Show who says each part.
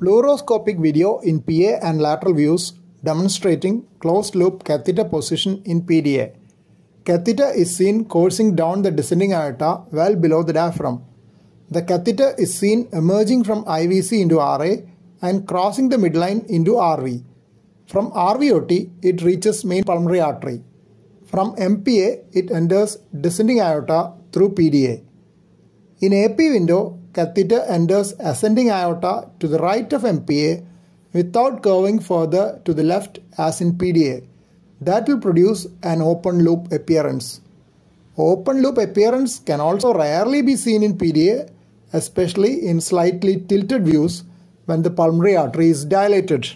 Speaker 1: Fluoroscopic video in PA and lateral views demonstrating closed loop catheter position in PDA. Catheter is seen coursing down the descending aorta well below the diaphragm. The catheter is seen emerging from IVC into RA and crossing the midline into RV. From RVOT, it reaches main pulmonary artery. From MPA, it enters descending aorta through PDA. In AP window, catheter enters ascending aorta to the right of MPA without curving further to the left as in PDA. That will produce an open loop appearance. Open loop appearance can also rarely be seen in PDA, especially in slightly tilted views when the pulmonary artery is dilated.